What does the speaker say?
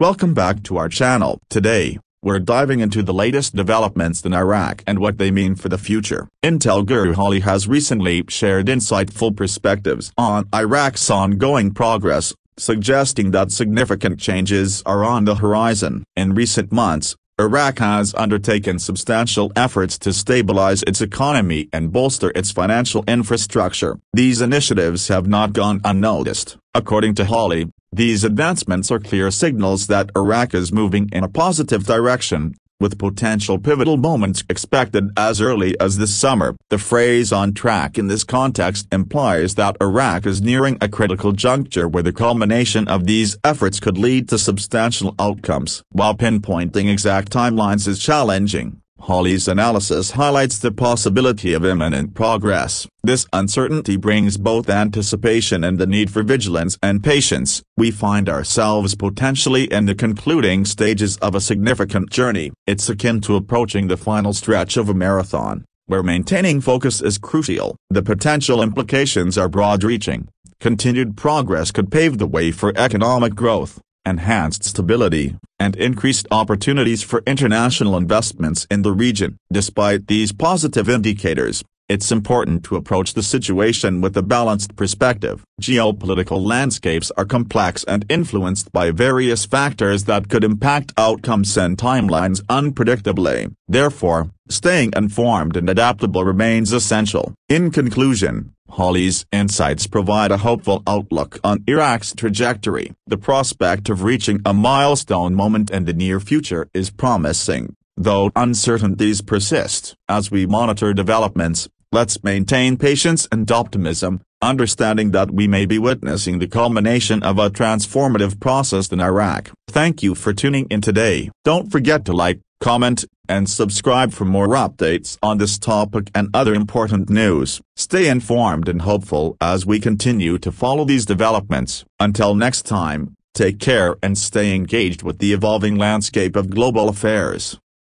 Welcome back to our channel. Today, we're diving into the latest developments in Iraq and what they mean for the future. Intel Guru Holly has recently shared insightful perspectives on Iraq's ongoing progress, suggesting that significant changes are on the horizon. In recent months, Iraq has undertaken substantial efforts to stabilize its economy and bolster its financial infrastructure. These initiatives have not gone unnoticed. According to Holly, these advancements are clear signals that Iraq is moving in a positive direction, with potential pivotal moments expected as early as this summer. The phrase on track in this context implies that Iraq is nearing a critical juncture where the culmination of these efforts could lead to substantial outcomes. While pinpointing exact timelines is challenging, Holly's analysis highlights the possibility of imminent progress. This uncertainty brings both anticipation and the need for vigilance and patience. We find ourselves potentially in the concluding stages of a significant journey. It's akin to approaching the final stretch of a marathon, where maintaining focus is crucial. The potential implications are broad-reaching. Continued progress could pave the way for economic growth enhanced stability, and increased opportunities for international investments in the region. Despite these positive indicators, it's important to approach the situation with a balanced perspective. Geopolitical landscapes are complex and influenced by various factors that could impact outcomes and timelines unpredictably. Therefore, staying informed and adaptable remains essential. In conclusion, Holly's insights provide a hopeful outlook on Iraq's trajectory. The prospect of reaching a milestone moment in the near future is promising, though uncertainties persist. As we monitor developments, let's maintain patience and optimism, understanding that we may be witnessing the culmination of a transformative process in Iraq. Thank you for tuning in today. Don't forget to like, comment, and subscribe for more updates on this topic and other important news. Stay informed and hopeful as we continue to follow these developments. Until next time, take care and stay engaged with the evolving landscape of global affairs.